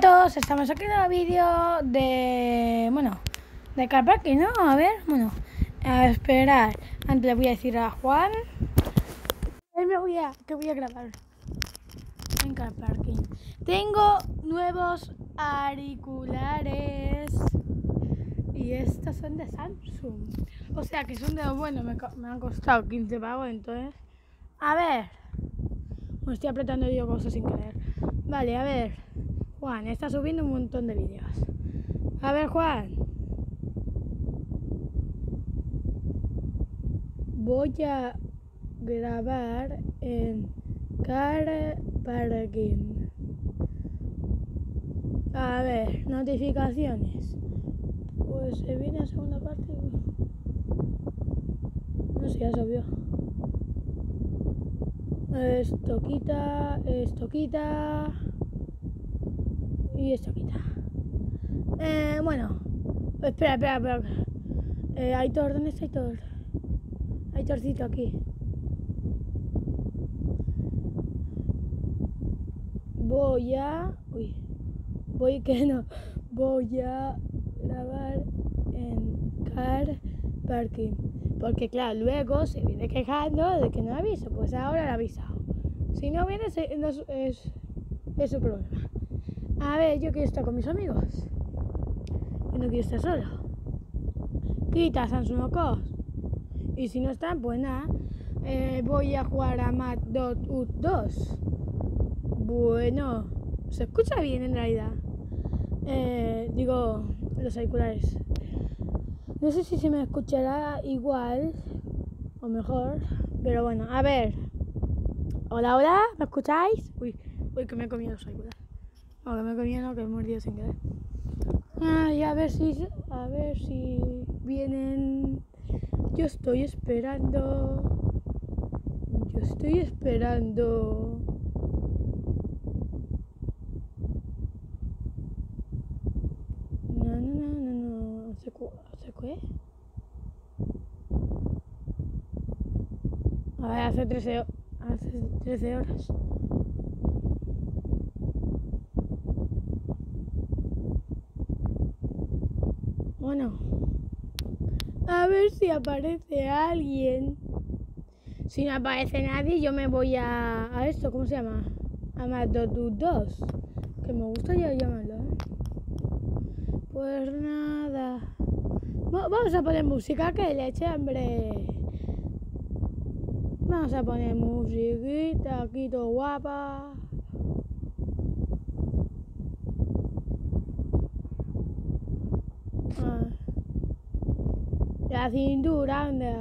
todos, estamos aquí en el vídeo de, bueno, de car parking, ¿no? A ver, bueno, a esperar. Antes le voy a decir a Juan, él me voy a, que voy a grabar en car parking. Tengo nuevos auriculares y estos son de Samsung. O sea que son de, bueno, me, me han costado 15 pavos, entonces, a ver. Me estoy apretando yo cosas sin querer. Vale, a ver. Juan, está subiendo un montón de vídeos. A ver, Juan. Voy a grabar en Car Parking. A ver, notificaciones. Pues se viene a segunda parte. No sé, ya subió. Esto quita, esto quita y esto quita. Eh, bueno, espera, espera, espera. Eh, Aitor, ¿dónde está Aitor? Aitorcito aquí. Voy a... Uy, voy que no. Voy a grabar en car parking. Porque claro, luego se viene quejando de que no aviso. Pues ahora lo he avisado. Si no viene, es, es su problema. A ver, yo quiero estar con mis amigos. Yo no quiero estar solo. Quita Samsung Cos. Y si no están, pues nada. Eh, voy a jugar a Mat 2. Bueno, se escucha bien en realidad. Eh, digo, los auriculares. No sé si se me escuchará igual o mejor, pero bueno, a ver. Hola, hola, ¿me escucháis? Uy, uy, que me he comido los auriculares. No, que me comido, no, que he mordido sin querer. Ay, a ver si, a ver si vienen. Yo estoy esperando. Yo estoy esperando. No, no, no, no, no. ¿Se, se qué? A ver, hace 13, hace 13 horas. Bueno, a ver si aparece alguien. Si no aparece nadie, yo me voy a, a esto, ¿cómo se llama? A más 2, que me gusta ya llamarlo, ¿eh? Pues nada. Vamos a poner música, que leche, hombre. Vamos a poner musiquita, aquí todo guapa. Ah. La cintura anda.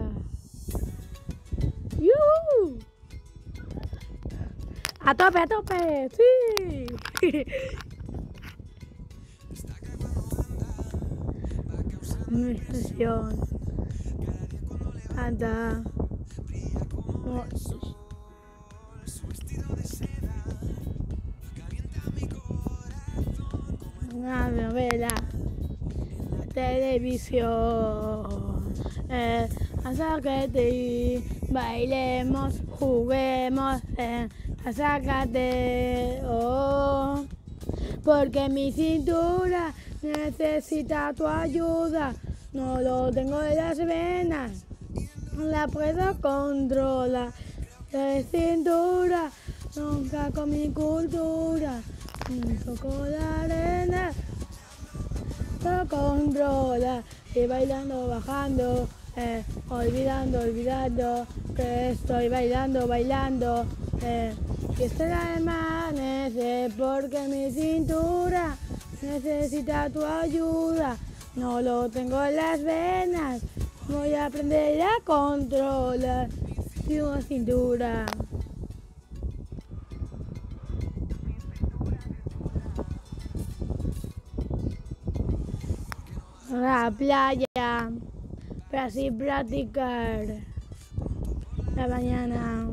A tope, a tope, sí. Anda. Una novela televisión. Eh, acércate, bailemos, juguemos, eh, acércate, oh, porque mi cintura necesita tu ayuda. No lo tengo en las venas, la puedo controlar. De cintura, nunca con mi cultura, toco la arena lo controla y bailando, bajando, eh, olvidando, olvidando que estoy bailando, bailando. Eh, y este amanece porque mi cintura necesita tu ayuda. No lo tengo en las venas, voy a aprender a controlar tu cintura. la playa para así practicar la mañana.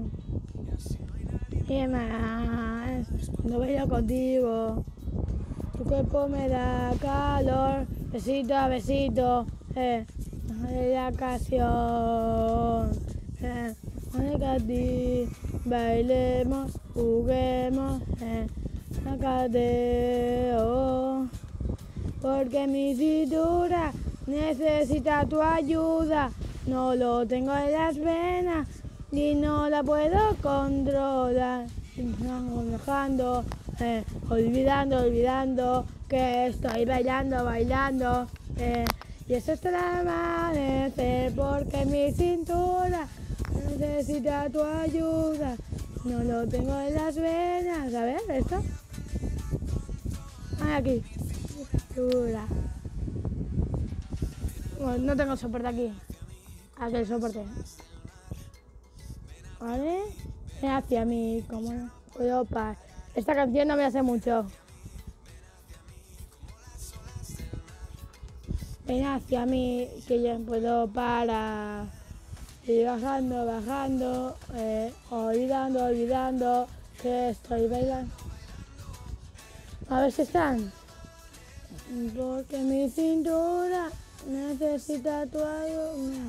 Y más no bailo contigo tu cuerpo me da calor. Besito a besito eh, la canción eh, a ti bailemos juguemos eh, de oh. porque mi cintura necesita tu ayuda. No lo tengo en las venas y no la puedo controlar. Dejando, eh, olvidando, olvidando que estoy bailando, bailando. Eh, y eso es amanecer porque mi cintura necesita tu ayuda. No lo tengo en las venas. A ver, esto. Ah, aquí. Cintura. No tengo soporte aquí. Aquí el soporte. ¿Vale? Ven hacia mí, como puedo parar. Esta canción no me hace mucho. Ven hacia mí, que ya puedo parar. Y bajando, bajando, eh, olvidando, olvidando que estoy bailando. A ver si están. Porque mi cintura necesita tu ayuda.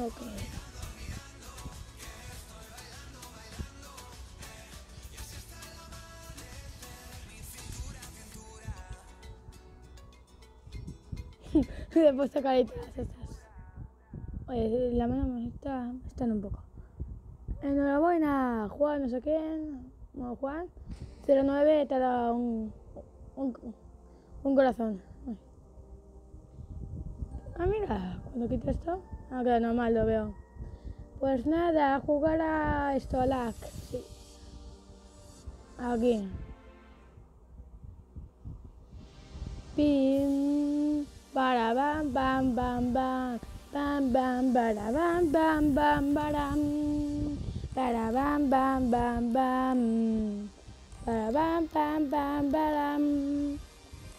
Ok. Le he puesto caritas estas. Oye, la mano me está, están un poco. Enhorabuena, Juan, no sé qué. Juan. 09 te dado un, un, un corazón. Ah, mira, cuando quito esto. Ah, queda normal, lo veo. Pues nada, jugar a esto, a. Sí. Aquí. Pim, para bam, bam, bam, bam. Bam, bam, para bam, bam, bam, baram. Para bam, bam, bam, bam. Para bam, bam, bam, baram.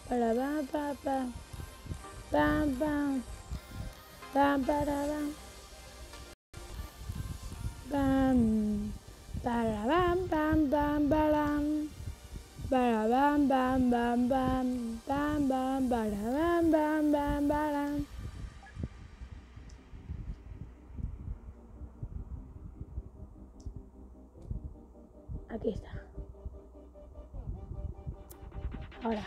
Para bam, bam, bam. Bam, bam. Bam, para bam. Bam. Para bam, bam, bam, baram. Para bam, bam, bam, bam. Bam, bam, para bam, bam, bam, baram. Aquí está. Ahora.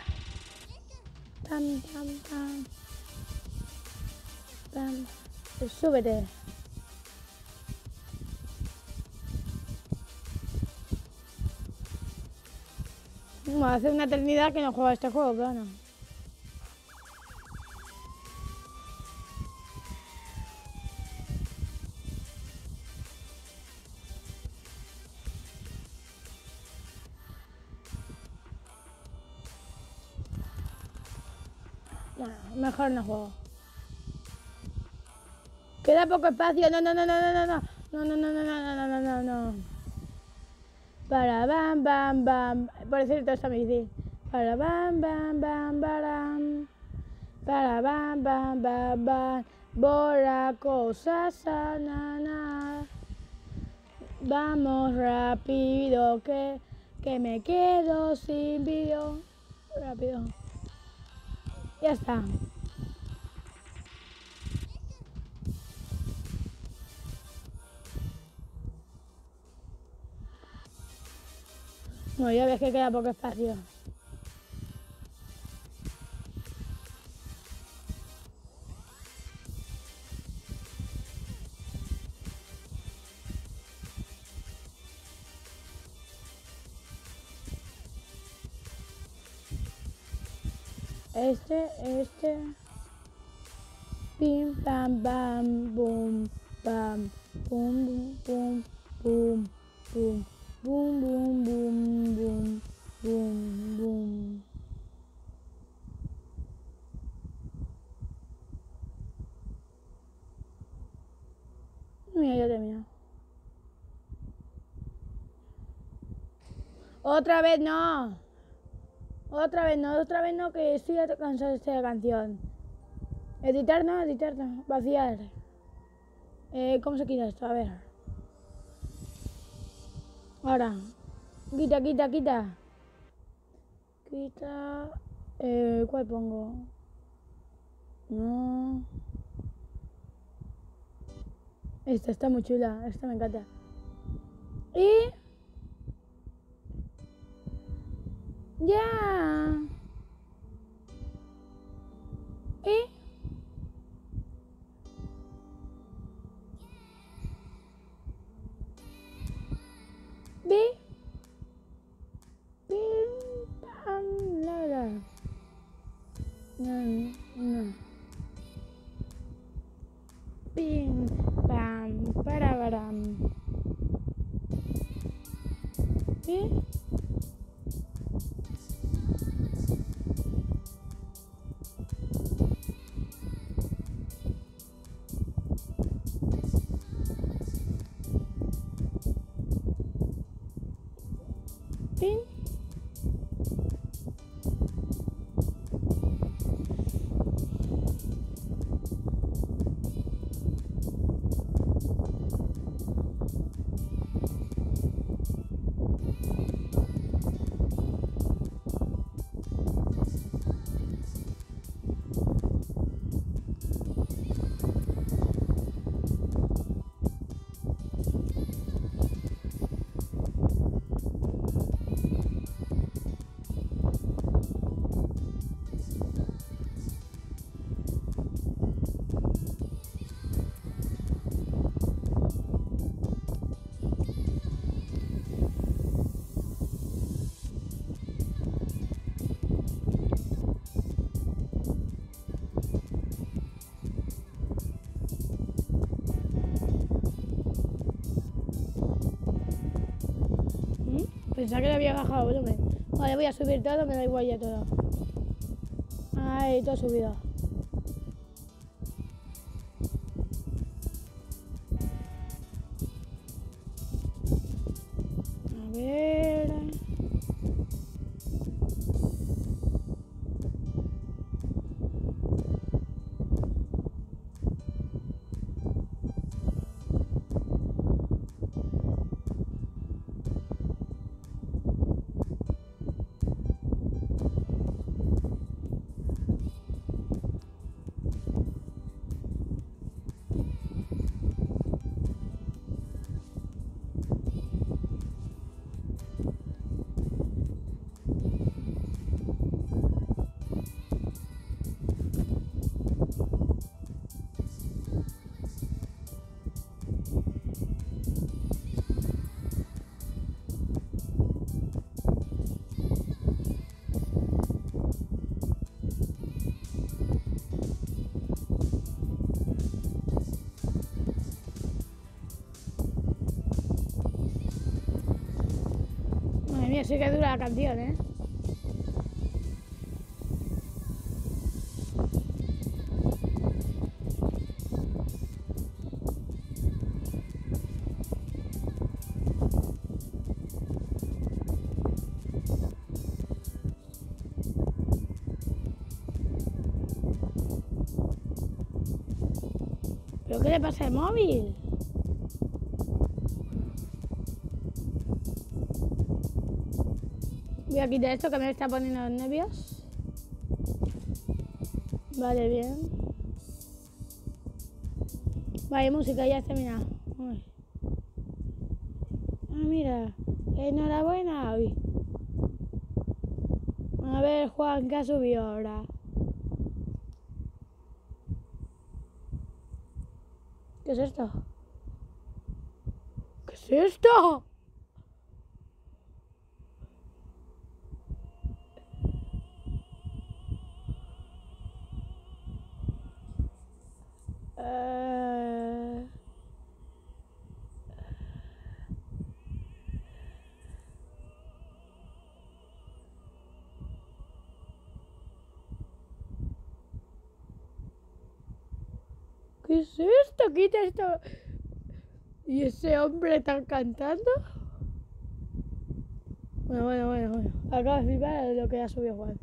Pam, pam, pam. Súbete. Bueno, hace una eternidad que no juego este juego, pero no. Mejor no juego. Queda poco espacio. No, no, no, no, no, no, no. No, no, no, no, no, no, no, no. Para bam, bam, bam. Por cierto, esta me dice. Para bam, bam, bam, baram. Para bam, bam, bam, bam. Borra cosas sana. Vamos rápido que, que me quedo sin vídeo. Rápido. Ya está. No, ya ves que queda poco espacio. Otra vez no. Otra vez no, otra vez no, que estoy cansado de esta canción. Editar no, editar no, vaciar. Eh, ¿Cómo se quita esto? A ver. Ahora. Quita, quita, quita. Quita. Eh, ¿Cuál pongo? No. Esta está muy chula, esta me encanta. Y... Ya. Y... Bi. Pim, pam, la, la. No, no. Pim, pam, para, param. ¿Eh? Pensaba que le había bajado volumen. Vale, voy a subir todo, me da igual ya todo. Ay, todo subido. Sí que dura la canción, ¿eh? ¿Pero qué le pasa al móvil? Voy a quitar esto que me está poniendo los nervios. Vale, bien. Vale, música, ya está. Uy. Ah, mira. Enhorabuena. Uy. A ver, Juan, ¿qué ha subido ahora? ¿Qué es esto? ¿Qué es esto? ¿Qué es esto? Quita esto. ¿Y ese hombre está cantando? Bueno, bueno, bueno, bueno. Acabo de flipar lo que ha subido Juan.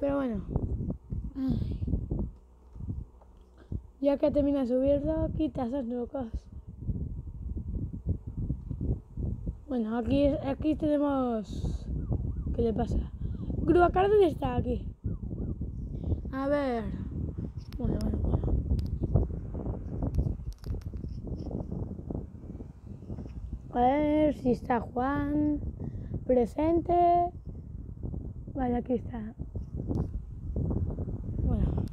Pero bueno. Ya que termina de subirlo, quita esas locas. Bueno, aquí, aquí tenemos... ¿Qué le pasa? Gruacar, ¿dónde está? Aquí. A ver. Bueno, bueno, bueno. A ver si está Juan presente. Vale, aquí está. Bueno,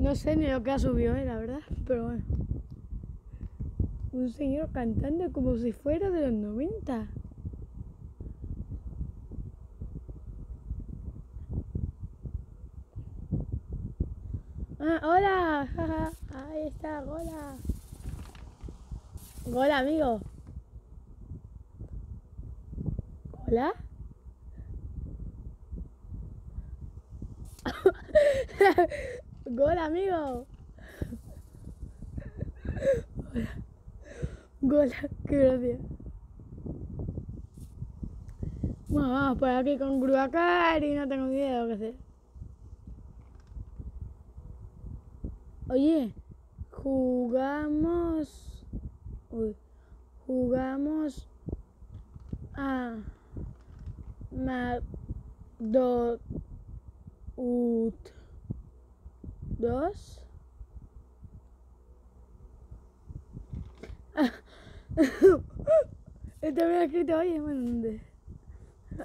no sé ni lo que ha subido, eh, la verdad, pero bueno. Un señor cantando como si fuera de los 90. Ah, hola, ahí está, hola. Hola, amigo. Hola. Hola, amigo. Hola. Hola, qué gracia. Bueno, vamos por aquí con Gruacar y no tengo ni idea de lo que hacer. Oye, jugamos. Uy, jugamos a. Magdot. Dos. Me ha escrito, oye.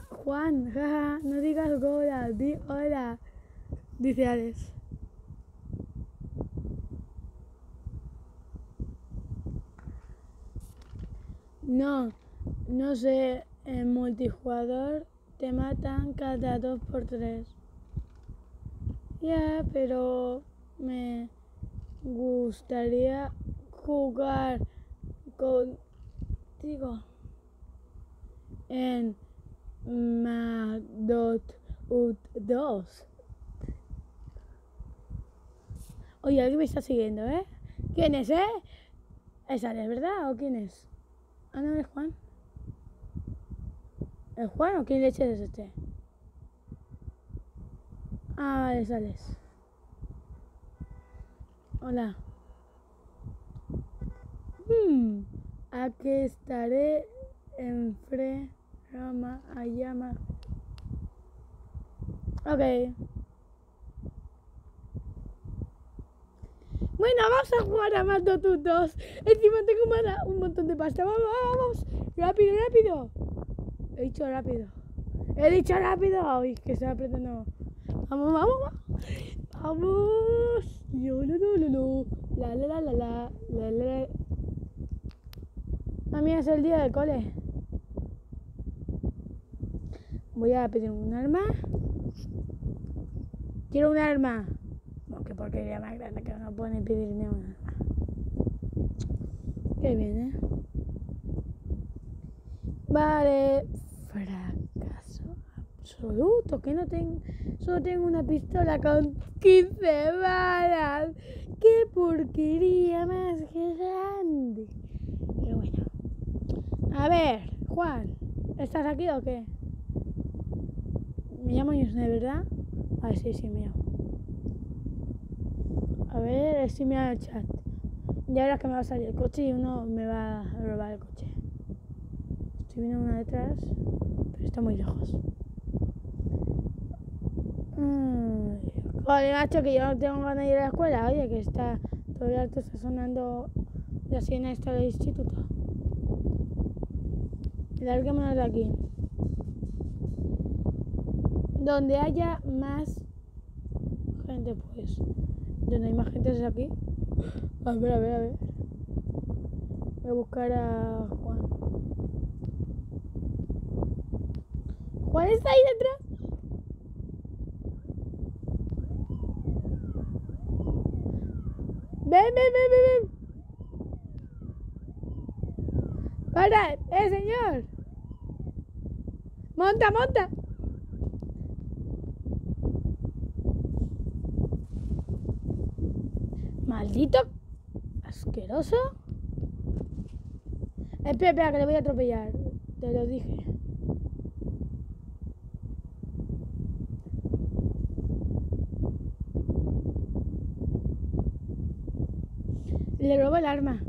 Juan, jaja, no digas hola, di hola, dice Alex. No, no sé, en multijugador te matan cada dos por tres. Ya, pero me gustaría jugar contigo en Madot 2. Oye, alguien me está siguiendo, ¿eh? ¿Quién es, eh? ¿Es Alex, verdad? ¿O quién es? Ah, no, es Juan. ¿Es Juan o quién leche es este? Ah, vale, sales. Hola. Hmm, aquí estaré en Fre Rama Ayama. Ok. Bueno, vamos a jugar a más 2. Encima tengo un montón de pasta. Vamos, vamos. Rápido, rápido. He dicho rápido. He dicho rápido. Uy, que se apretando. Vamos, vamos, vamos. Vamos. Yo, no, no, no, La, la, la, la, la, la, la. Mami, es el día del cole. Voy a pedir un arma. Quiero un arma porque porquería más grande que no puede pedir ni una. Qué bien, ¿eh? Vale, fracaso absoluto, que no tengo, solo tengo una pistola con 15 balas. Qué porquería más grande. Pero bueno. A ver, Juan, ¿estás aquí o qué? Me llamo Yusne, ¿verdad? Ah, sí, sí, me llamo. A ver, estoy mirando el chat. Y ahora que me va a salir el coche y uno me va a robar el coche. Estoy viendo una detrás, pero está muy lejos. Joder, macho, que yo no tengo ganas de ir a la escuela. Oye, que está todo alto está sonando la sirena esta del instituto. Larguémonos de aquí. Donde haya más gente, pues no hay más gente es aquí. A ver, a ver, a ver. Voy a buscar a Juan. Juan está ahí detrás. Ven, ven, ven, ven, ven. Para, eh, señor. Monta, monta. Maldito asqueroso. Espera, espera, que le voy a atropellar. Te lo dije. El arma.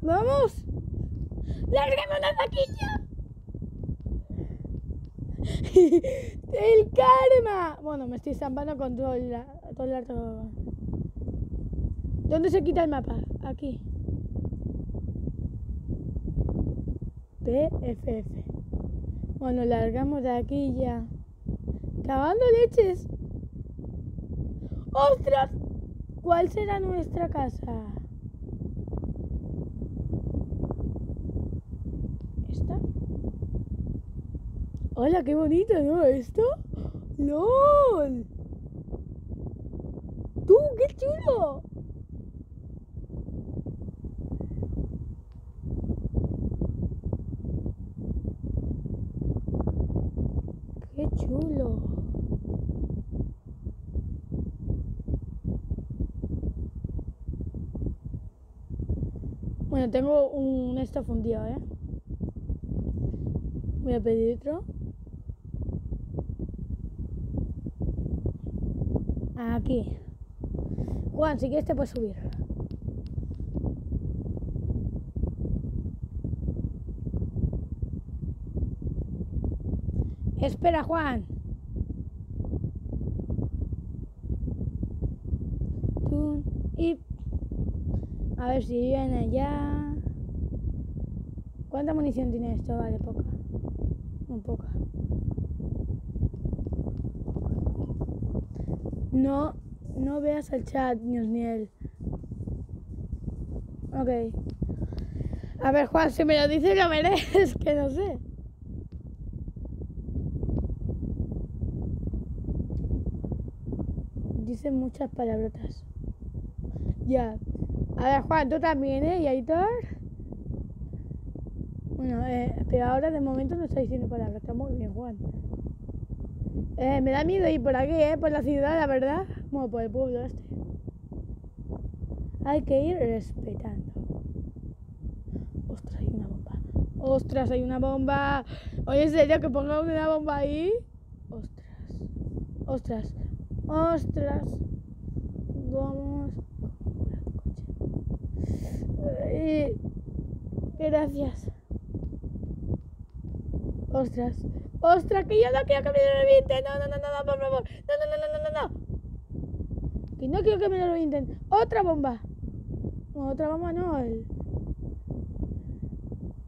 ¡Vamos! ¡Larguémonos de aquí ya! ¡El karma! Bueno, me estoy zampando con todo el, todo el ¿Dónde se quita el mapa? Aquí. PFF. Bueno, largamos de aquí ya. Cavando leches. ¡Ostras! ¿Cuál será nuestra casa? ¿Esta? ¡Hola, qué bonito, ¿no? ¿Esto? ¡Lol! ¡Tú, qué chulo! ¡Qué chulo! Bueno, tengo un esta fundido, ¿eh? Voy a pedir otro. Aquí. Juan, si quieres te puedes subir. Espera, Juan. Tun y a ver si viene ya. ¿Cuánta munición tiene esto? Vale, poca. Un poca. No, no veas el chat, Niel. Ok. A ver, Juan, si me lo dices, lo veré. Es que no sé. Dice muchas palabrotas. Ya. A ver, Juan, tú también, ¿eh? ¿Y Aitor? Bueno, eh, pero ahora de momento no está diciendo palabras. Está muy bien, Juan. Eh, me da miedo ir por aquí, ¿eh? Por la ciudad, la verdad. Bueno, por el pueblo este. Hay que ir respetando. Ostras, hay una bomba. Ostras, hay una bomba. Oye, ¿en serio que ponga una bomba ahí? Ostras. Ostras. Ostras. Vamos. Eh, gracias. Ostras. Ostras, que yo no quiero que me lo revienten. No, no, no, no, por favor. No, no, no, no, no, no. Que no quiero que me lo revienten. Otra bomba. Otra bomba no. El...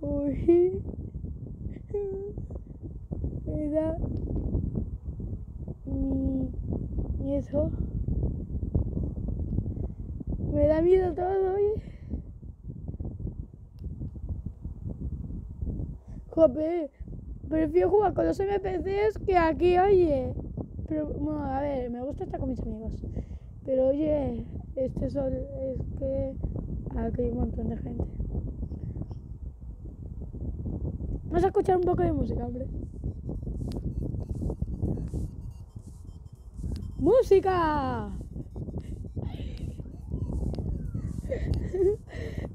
Uy. Me da mi... ¿Y eso? Me da miedo todo, oye. Joder, prefiero jugar con los NPCs que aquí, oye. Pero, bueno, a ver, me gusta estar con mis amigos. Pero, oye, este sol es que aquí hay un montón de gente. Vamos a escuchar un poco de música, hombre. ¡Música!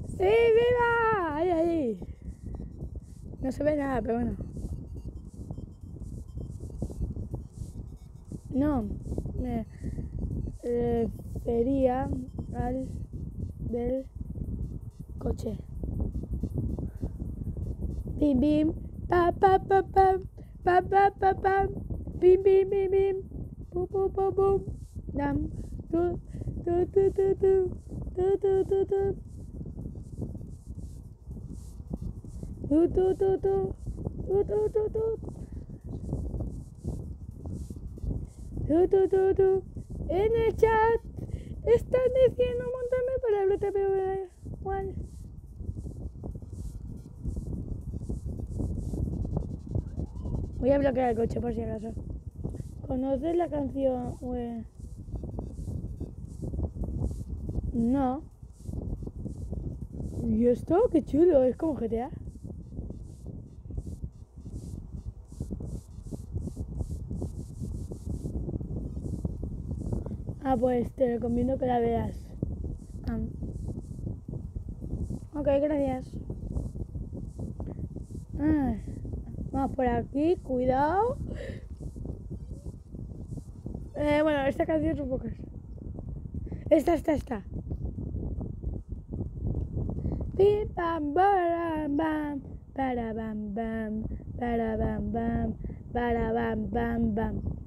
¡Sí, viva! ¡Ahí, ahí! No se ve nada, pero bueno. No, me refería al del coche. Bim bim, pa pa pa pa, pa pa pa pa, bim bim bim bim, pu pu pu bum, dam, tu tu, tu tu tu tu. Tu, tu, tu, tu. Tu, tu, tu, tu. Tu, tu, tu, tu. En el chat están diciendo un montón de palabras, da igual. Voy a bloquear el coche por si acaso. ¿Conoces la canción? No. ¿Y esto? Qué chulo, es como GTA. Ah, pues te recomiendo que la veas. Ok, gracias. Ah, vamos por aquí, cuidado. Eh, bueno, esta canción es un poco... Esta, esta, esta. Pim, pam, baram, bam, para, bam, bam, para, bam, bam, para, bam, bam, bam.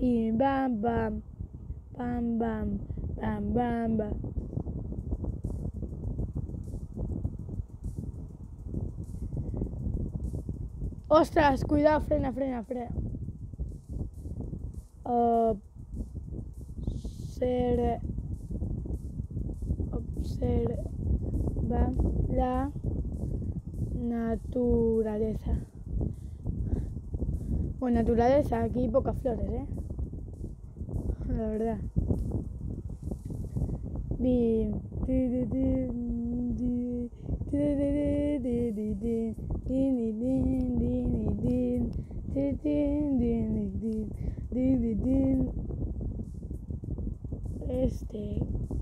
Pim, bam, bam, bam, bam, Bam, bam, bam. Ostras, cuidado, frena, frena, frena. Observa, la naturaleza. Bueno, naturaleza, aquí pocas flores, ¿eh? La verdad. Este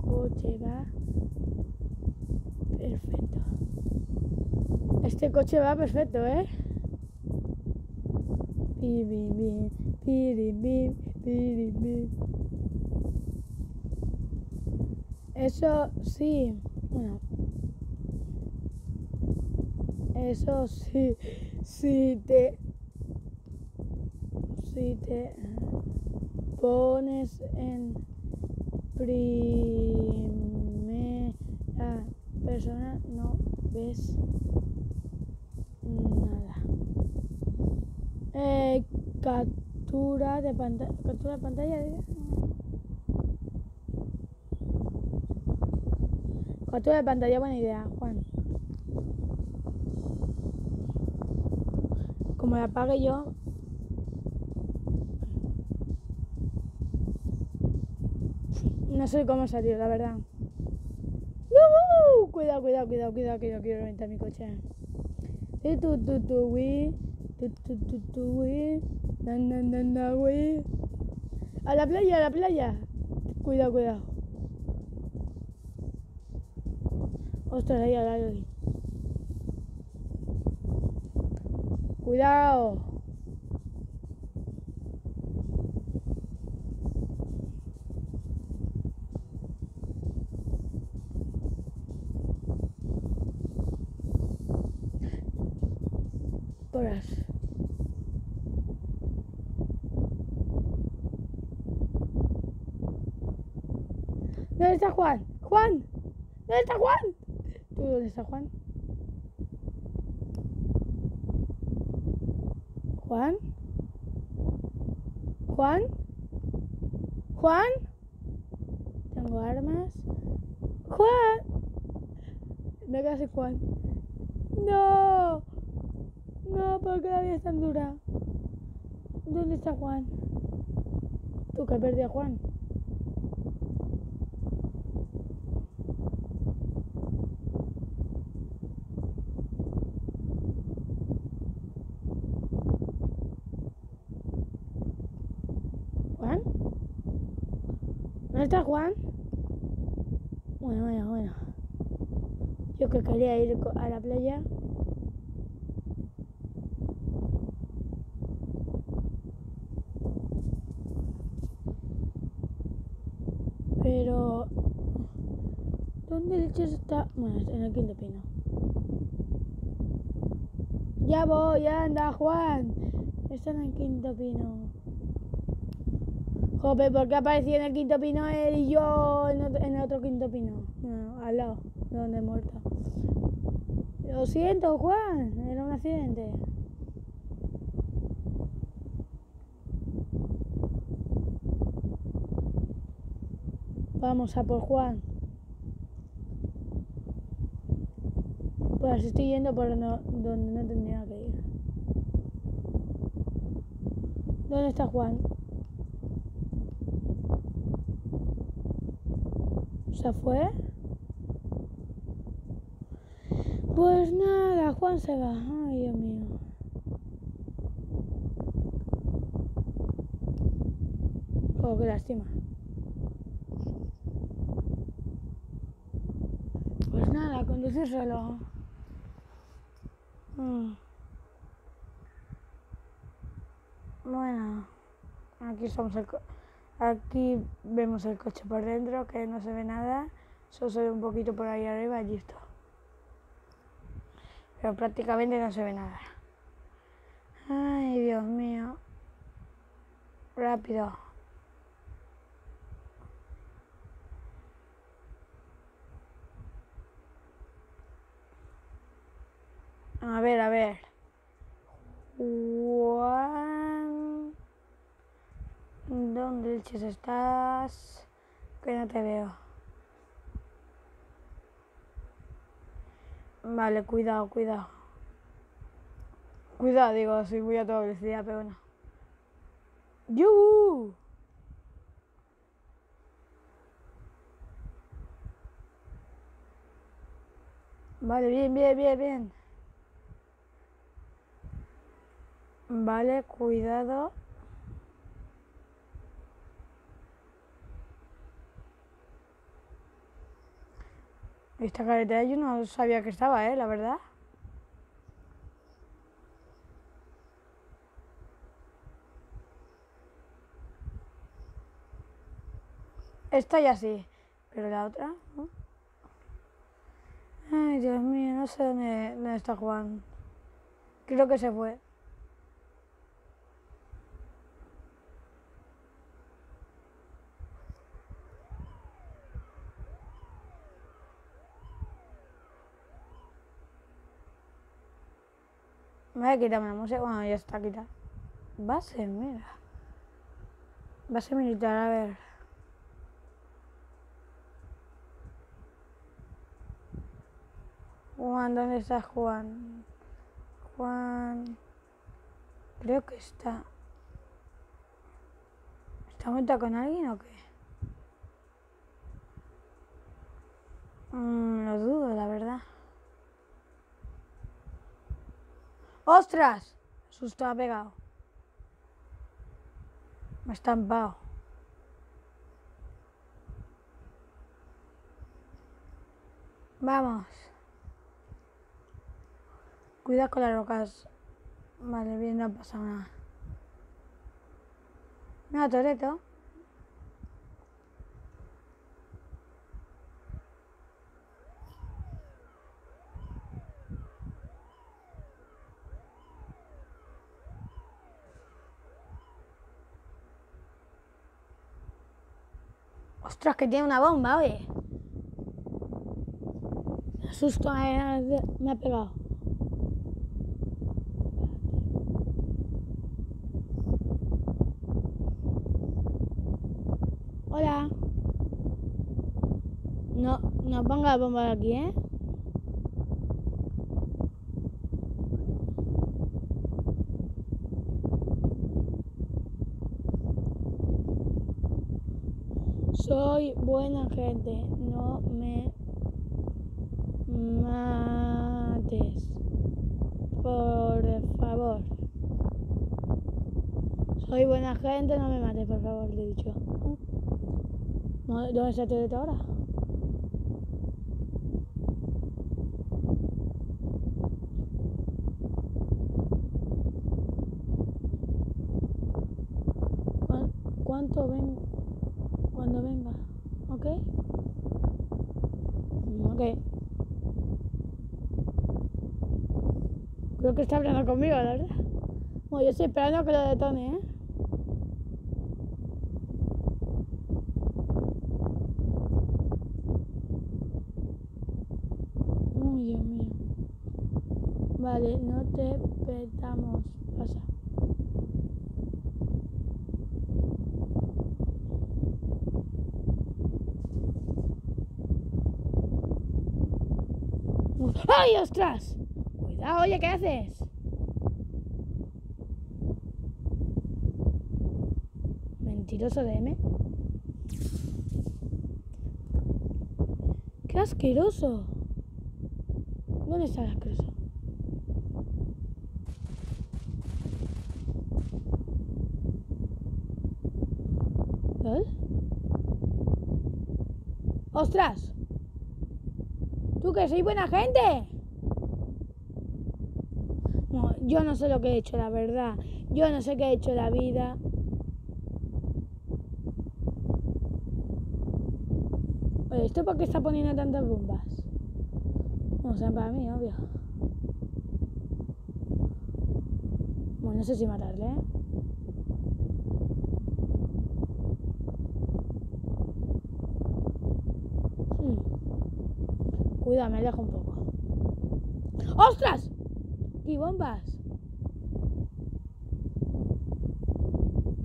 coche va perfecto. Este coche va perfecto, ¿eh? Eso sí. Bueno. Eso sí. Si te. Si te pones en primera persona, no ves nada. Eh, captura de pantalla. Captura de pantalla. Captura de pantalla, buena idea, Juan. Como la apague yo. No sé cómo salió, la verdad. ¡Yuhu! Cuidado, cuidado, cuidado, cuidado, que yo quiero reventar mi coche. Tu, tu, tu, wi. Tu, tu, tu, tu, wi. A la playa, a la playa. Cuidado, cuidado. Ostras, ahí hay alguien. Cuidado. Horas. ¿Dónde está Juan? ¡Juan! ¿Dónde está Juan? ¿Tú dónde está Juan? ¿Juan? ¿Juan? ¿Juan? Tengo armas. ¡Juan! Me sin Juan. ¡No! No, ¿por qué la vida es tan dura? ¿Dónde está Juan? Tú que perdí a. ¿Juan? ¿Dónde está Juan? Bueno, bueno, bueno. Yo que quería ir a la playa. Pero... ¿Dónde leches está? Bueno, en el quinto pino. Ya voy, anda, Juan. Está en el quinto pino. Jope, ¿por qué apareció en el quinto pino él y yo en el otro quinto pino? No, al lado, de donde he muerto. Lo siento, Juan, era un accidente. Vamos a por Juan. Pues estoy yendo por no- donde no tendría que ir. ¿Dónde está Juan? ¿Se fue? Pues nada, Juan se va. Ay, Dios mío. Oh, qué lástima. Pues nada, conducir solo. Mm. Bueno, aquí somos el Aquí vemos el coche por dentro, que no se ve nada, solo se ve un poquito por ahí arriba y listo. Pero prácticamente no se ve nada. Ay, Dios mío. Rápido. A ver, a ver. What? ¿Dónde leches estás? Que no te veo. Vale, cuidado, cuidado. Cuidado, digo, soy muy a toda velocidad, pero no. ¡Yuhu! Vale, bien, bien, bien, bien. Vale, cuidado. Esta carretera yo no sabía que estaba, ¿eh? La verdad. Esta ya sí, pero la otra, ¿no? Ay, Dios mío, no sé dónde, dónde está Juan. Creo que se fue. Voy a quitarme la música. Bueno, ya está quitada. Base, mira. Base militar, a ver. Juan, ¿dónde está Juan? Juan. Creo que está. ¿Está junto con alguien o qué? Mm, lo dudo, la verdad. ¡Ostras! Susto ha pegado. Me ha estampado. Vamos. Cuida con las rocas. Vale, bien, no ha pasado nada. Mira, Toreto. Ostras, que tiene una bomba, oye. Me asusto, me, me ha pegado. Hola. No, no ponga la bomba aquí, ¿eh? Soy buena gente, no me mates. Por favor. Soy buena gente, no me mates, por favor, le he dicho. ¿Dónde está todo ahora? ¿Cuán- ¿Cuánto ven cuando venga? ¿Ok? Mm, Ok. Creo que está hablando conmigo, la verdad. Bueno, yo estoy esperando que lo detone, ¿eh? Uy, Dios mío. Vale, no te petamos. Pasa. ¡Ay, ostras! Cuidado, oye, ¿qué haces? Mentiroso de M. ¡Qué asqueroso! ¿Dónde está el asqueroso? ¡Ostras! ¿Tú que soy buena gente? Yo no sé lo que he hecho, la verdad. Yo no sé qué he hecho la vida. Oye, ¿esto por qué está poniendo tantas bombas? No sean para mí, obvio. Bueno, no sé si matarle, ¿eh? Hmm. Cuidado, me alejo un poco. ¡Ostras! Bombas.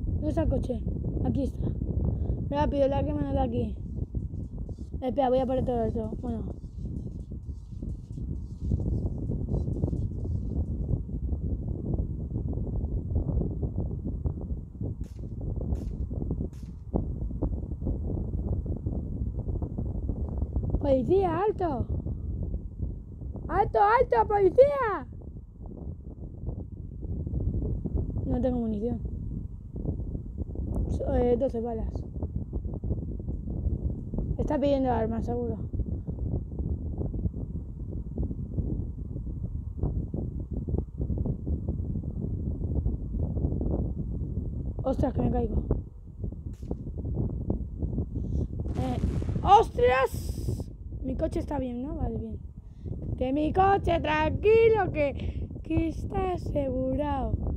¿Dónde está el coche? Aquí está. Rápido, la que de aquí. Espera, voy a poner todo esto. Bueno. Policía, alto. ¡Alto, alto, policía! No tengo munición. Eh, 12 balas. Está pidiendo armas, seguro. Ostras, que me caigo. Eh, ¡Ostras! Mi coche está bien, ¿no? Vale, bien. Que mi coche, tranquilo, que, que está asegurado.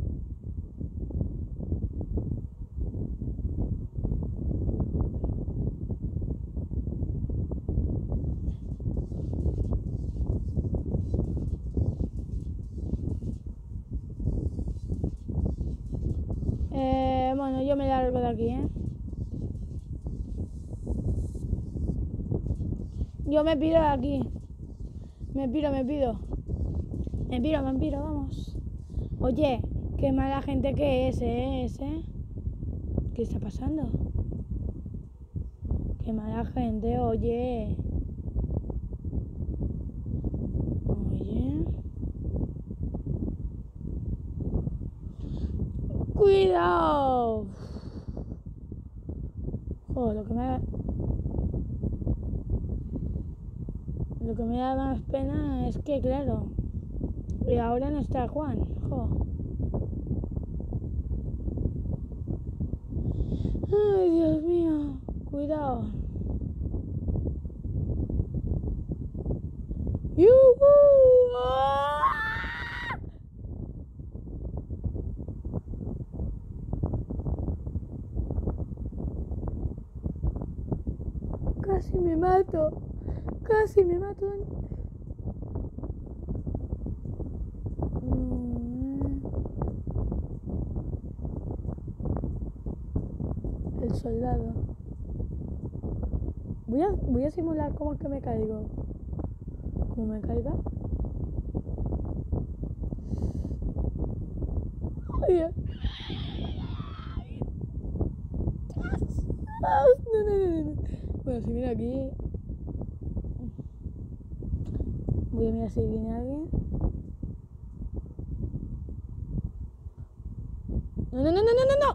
Eh, bueno, yo me largo de aquí, ¿eh? Yo me pido de aquí. Me piro, me pido. Me piro, me piro, vamos. Oye, qué mala gente que es, ¿eh? ¿eh? ¿Qué está pasando? Qué mala gente, oye. Oye. Cuidado. Oh, lo que me Lo que me da más pena es que, claro, y ahora no está Juan. Ay, Dios mío, cuidado. Casi me mato. Casi me mato. El soldado. Voy a, voy a simular cómo es que me caigo. ¿Cómo me caiga? No, no, no, no. Bueno, si mira aquí, Voy a mirar si viene alguien. No, no, no, no, no, no, no.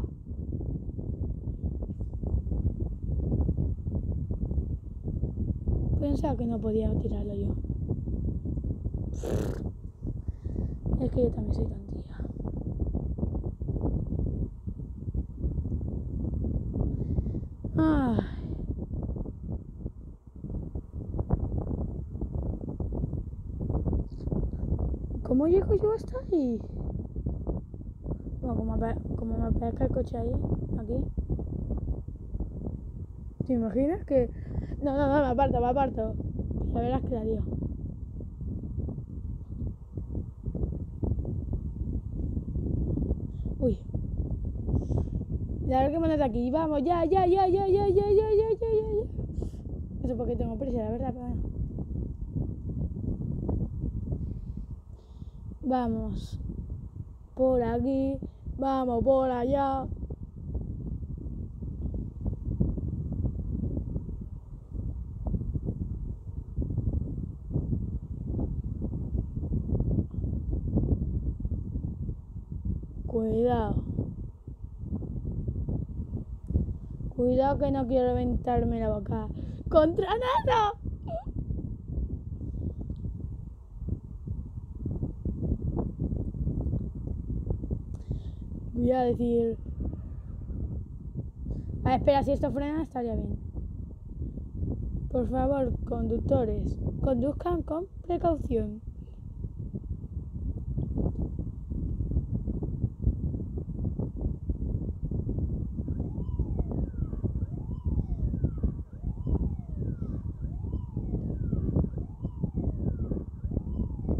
Pensaba que no podía tirarlo yo. Es que yo también soy tantilla. Ah. ¿Cómo llego yo hasta ahí? Bueno, como me, como me aparezca el coche ahí, aquí. ¿Te imaginas que.? No, no, no, me aparto, me aparto. La verdad es que la dio. Uy. La verdad que de aquí. Vamos, ya, ya, ya, ya, ya, ya, ya, ya, ya, ya. Eso porque tengo prisa, la verdad, pero bueno. Vamos por aquí, vamos por allá. Cuidado. Cuidado que no quiero reventarme la boca. ¡Contra nada! Voy a decir... Ah, espera, si esto frena estaría bien. Por favor, conductores, conduzcan con precaución.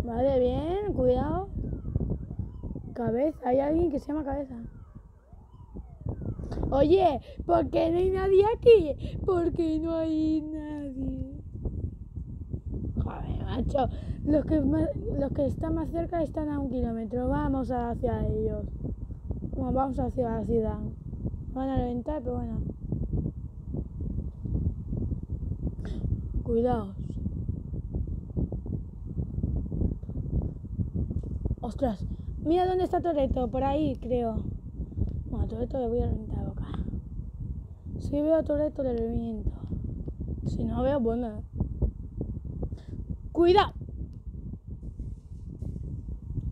Vale, bien, cuidado. Cabeza, hay alguien que se llama Cabeza. Oye, ¿por qué no hay nadie aquí? ¿Por qué no hay nadie? Joder, macho. Los que, los que están más cerca están a un kilómetro. Vamos hacia ellos. Vamos hacia la ciudad. Van a reventar, pero bueno. Cuidaos. Ostras, mira dónde está Toreto, por ahí creo. Bueno, a Toreto le voy a reventar la boca. Si veo a Toreto le reviento. Si no veo, bueno. ¡Cuidado!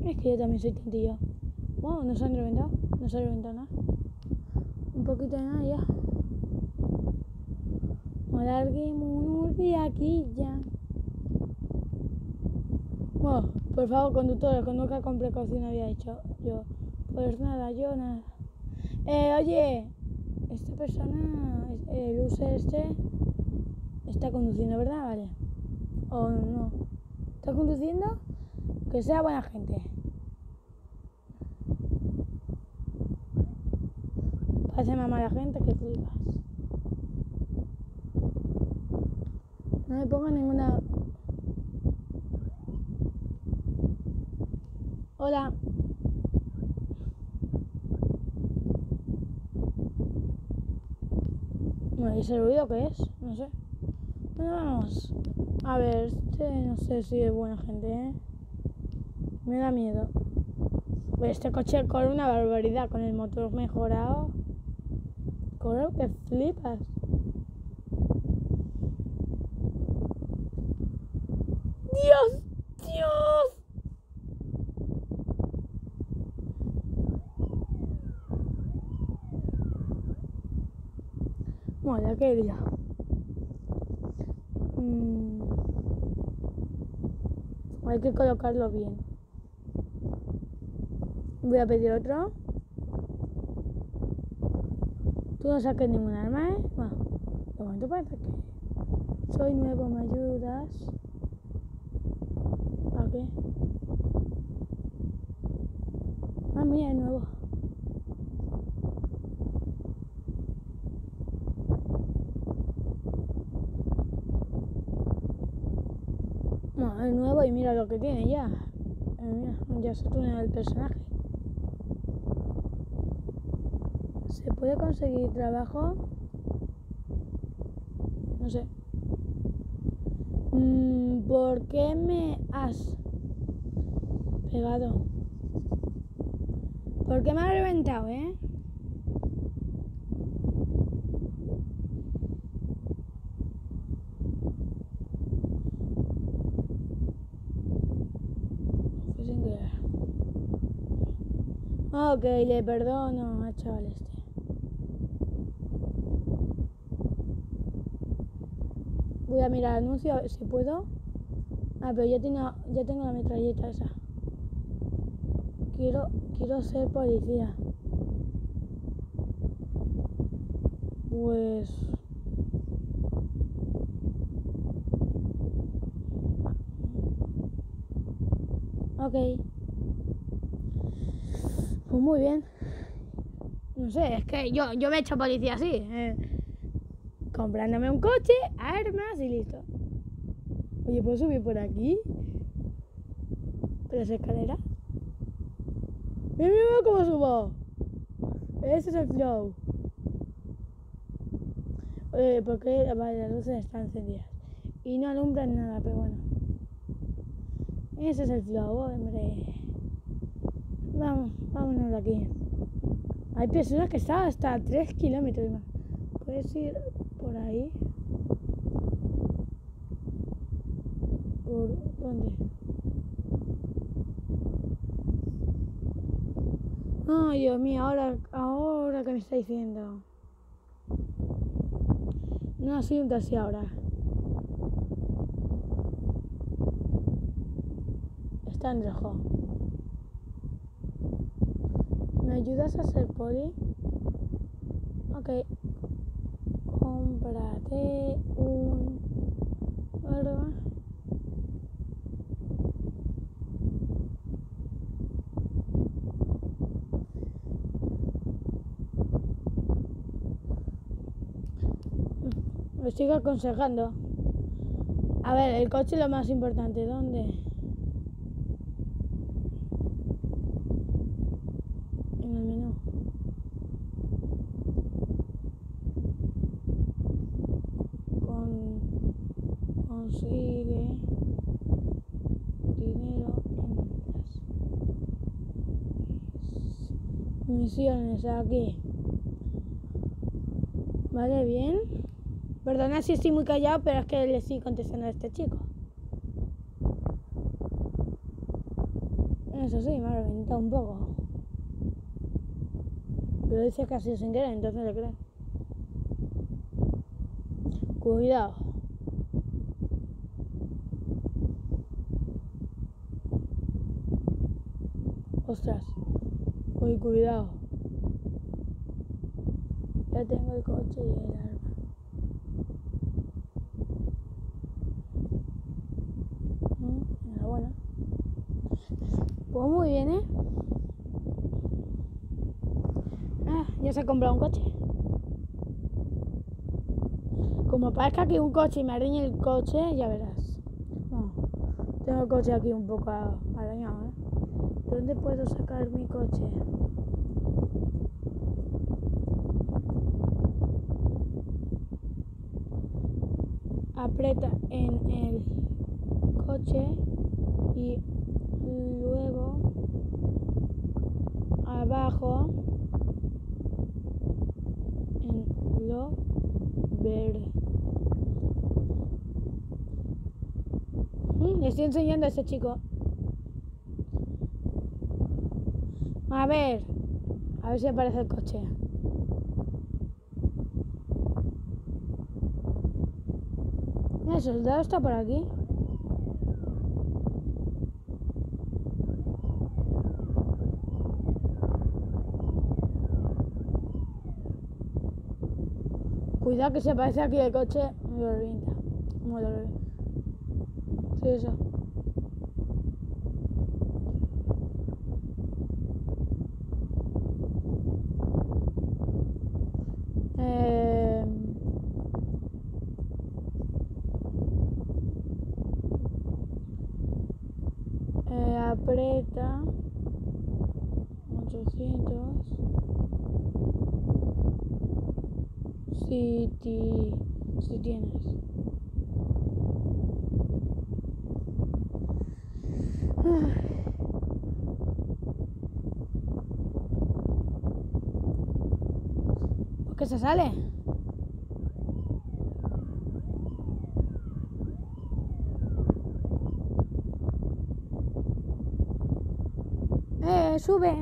Es que yo también soy tontillo. Bueno, no se han reventado. No se ha reventado nada. Un poquito de nada ya. Alarguemos de aquí ya. Bueno, por favor, conductores, conduzca con precaución había hecho yo. Pues nada, yo nada. Eh, oye, esta persona, el user este, está conduciendo, ¿verdad? Vale. O no. ¿Está conduciendo? Que sea buena gente. Parece más mala gente que flipas. No me ponga ninguna Hola. ¿Y ese ruido qué es? No sé. Bueno, vamos. A ver, este no sé si es buena gente, ¿eh? Me da miedo. Este coche corre una barbaridad con el motor mejorado. Corre que flipas. ¡Dios! ¡Dios! Qué día. Mm. Hay que colocarlo bien. Voy a pedir otro. Tú no saques ningún arma, ¿eh? Bueno, de momento parece que soy nuevo, ¿me ayudas? ¿Para qué? Ah, mira, es nuevo. No, es nuevo mira lo que tiene ya. Mira, ya se tunea el personaje. ¿Se puede conseguir trabajo? No sé. Mm, ¿Por qué me has pegado? ¿Por qué me has reventado, eh? Fue sin querer. Ok, le perdono al chaval este. Voy a mirar el anuncio a si puedo. Ah, pero ya tengo, ya tengo la metralleta esa. Quiero, quiero ser policía. Pues... Ok. Pues muy bien. No sé, es que yo, yo me he hecho policía así. eh, comprándome un coche, armas y listo. Oye, ¿puedo subir por aquí? ¿Pero esa escalera? Mira, mira cómo subo. Ese es el flow. Oye, ¿por qué? Vale, las luces están encendidas. Y no alumbran nada, pero bueno. Ese es el flow, hombre. Vamos, vámonos de aquí. Hay personas que están hasta 3 kilómetros. ¿Puedes ir por ahí? ¿Por dónde? Ay, Dios mío, ahora, ahora que me está diciendo. No ha sido un ahora. Está en rojo. ¿Me ayudas a hacer poli? Ok. Compraré un... ¿verdad? Mm, Me sigo aconsejando. A ver, el coche es lo más importante. ¿Dónde? Consigue dinero en las misiones aquí. Vale, bien. Perdona si estoy muy callado, pero es que le estoy contestando a este chico. Eso sí, me ha reventado un poco. Pero dice que ha sido sin querer, entonces le creo. Cuidado. Ostras. Uy, cuidado. Ya tengo el coche y el arma. Mm, enhorabuena. Pues muy bien, ¿eh? Ah, ya se ha comprado un coche. Como aparezca aquí un coche y me arañe el coche, ya verás. No, tengo el coche aquí un poco. ¿Dónde puedo sacar mi coche? Aprieta en el coche y luego abajo en lo verde. Mm, Le estoy enseñando a ese chico. A ver, a ver si aparece el coche. El soldado está por aquí. Cuidado que se aparece aquí el coche. Me lo revienta. Me lo revienta. Sí, eso. Eh, eh, aprieta 800 si, ti, si tienes ¿Por qué se sale? ¡Eh, sube!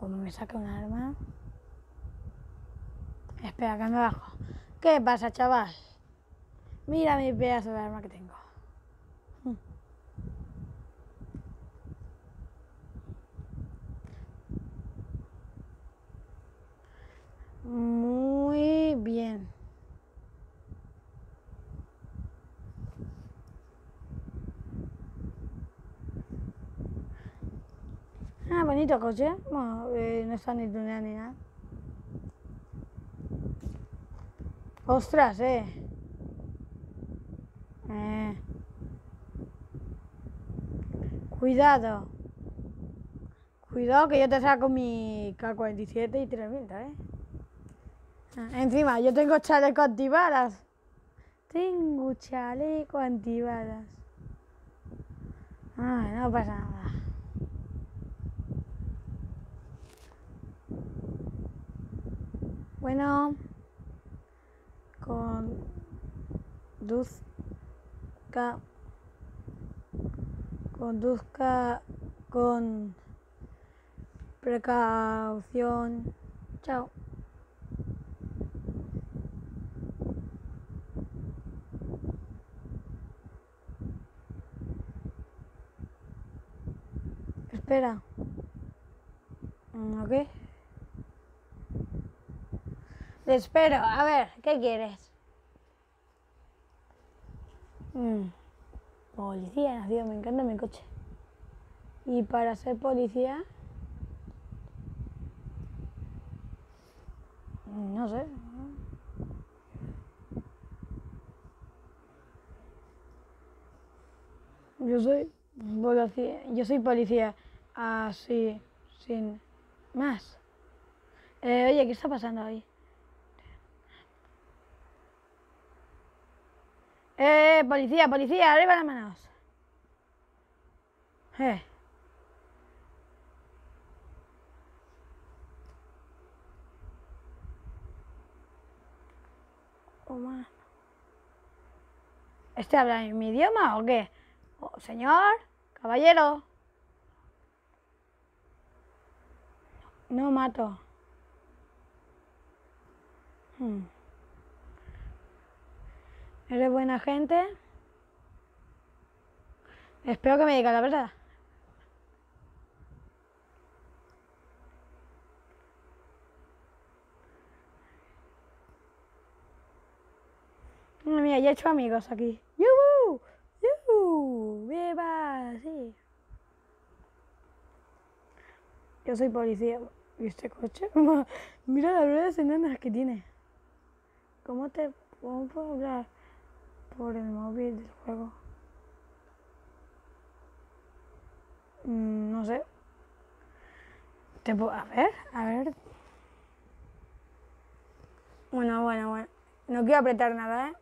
Como me saca un arma. Espera, que me bajo. ¿Qué pasa, chaval? Mira mi pedazo de arma que tengo. Muy bien. Ah. Bueno, eh, no está ni tuneado ni nada. Ostras, eh. eh. Cuidado. Cuidado que yo te saco mi K-47 y 3000, ¿eh? Ah, Encima, yo tengo chaleco antibalas. Tengo chaleco antibalas. Ay, no pasa nada. Bueno, conduzca, conduzca con precaución. Chao. Espera. Mm, ¿Ok? Te espero. A ver, ¿qué quieres? Mm, Policía, nacido, me encanta mi coche. Y para ser policía... No sé. Yo soy policía. Yo soy policía. Así, sin más. Eh, oye, ¿qué está pasando ahí? Eh, policía, policía, arriba las manos. Eh. ¿Este habla en mi idioma o qué? Oh, señor, caballero. No mato. Hmm. ¿Eres buena gente? Espero que me diga la verdad. Mira, ya he hecho amigos aquí. ¡Yuhu! ¡Yuhu! ¡Viva! Sí. Yo soy policía. ¿Y este coche? Mira las ruedas enanas que tiene. ¿Cómo te puedo hablar por el móvil del juego? Mm, no sé. Te puedo, a ver, a ver. Bueno, bueno, bueno. No quiero apretar nada, ¿eh?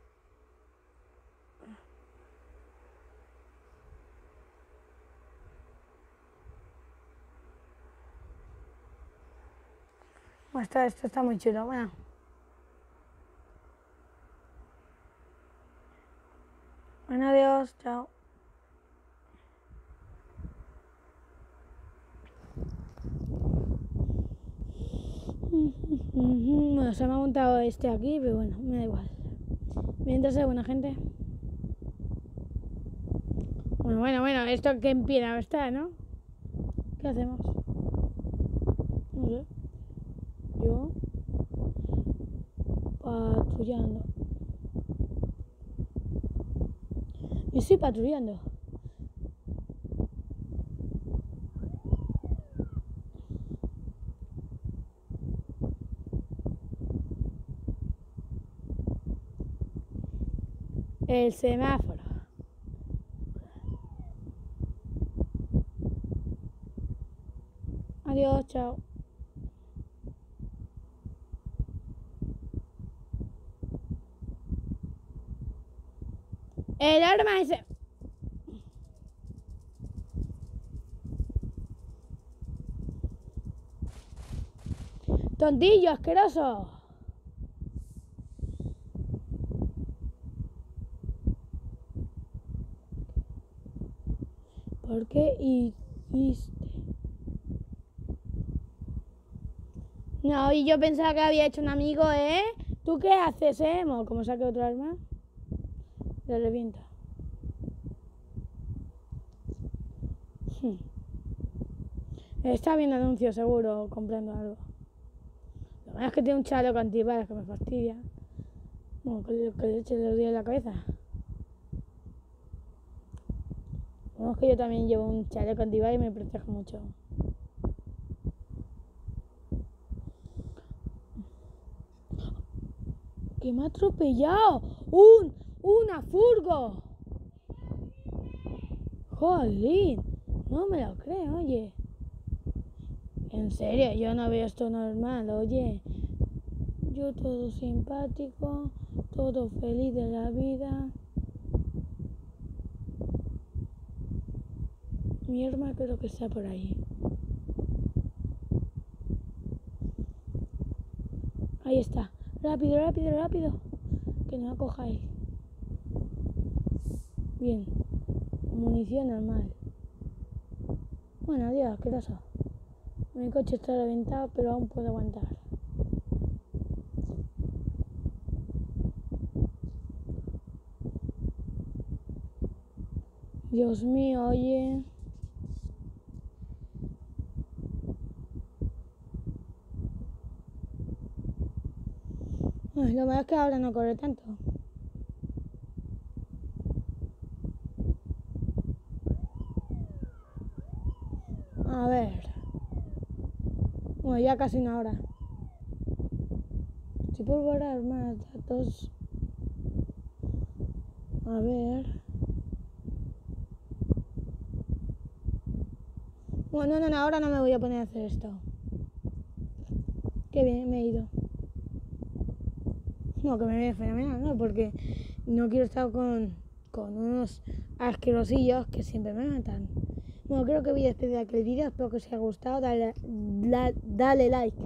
Esto, esto está muy chulo. Bueno. Bueno, adiós. Chao. Bueno, se me ha montado este aquí, pero bueno, me da igual. Mientras hay buena gente. Bueno, bueno, bueno, esto que empieza está, ¿no? ¿Qué hacemos? No sé yo patrullando. Yo estoy patrullando. El semáforo. Adiós, chao. El arma ese. Tontillo, asqueroso. ¿Por qué hiciste? No, y yo pensaba que había hecho un amigo, ¿eh? ¿Tú qué haces, eh? ¿Cómo saque otro arma? Le revienta. Hmm. Está viendo anuncios, seguro, comprando algo. Lo malo es que tiene un chaleco antibalas que me fastidia. Bueno, que, le eche los días en la cabeza. Bueno, es que yo también llevo un chaleco antibalas y me protejo mucho. ¡Que me ha atropellado! ¡Un! ¡Una furgo! ¡Jolín! No me lo creo, oye. En serio, yo no veo esto normal, oye. Yo todo simpático, todo feliz de la vida. Mi hermano creo que está por ahí. Ahí está. Rápido, rápido, rápido. Que no la cojáis. Bien. Munición normal. Bueno, adiós, ¿qué pasa? Mi coche está reventado, pero aún puedo aguantar. Dios mío, oye. lo malo es que ahora no corre tanto. A ver. Bueno, ya casi una hora. estoy por borrar más datos. A ver. Bueno, no, no, ahora no me voy a poner a hacer esto. Qué bien, me he ido. No, que me ve fenomenal, ¿no? Porque no quiero estar con, con unos asquerosillos que siempre me matan. Bueno, creo que voy a despedir aquí el vídeo. Espero que os haya gustado. Dale, dale like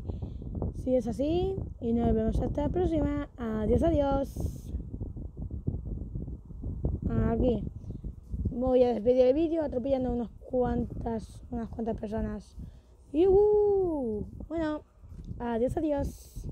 si es así. Y nos vemos hasta la próxima. Adiós, adiós. Aquí. Voy a despedir el vídeo atropellando unas cuantas, unas cuantas personas. ¡Yuhu! Bueno, adiós, adiós.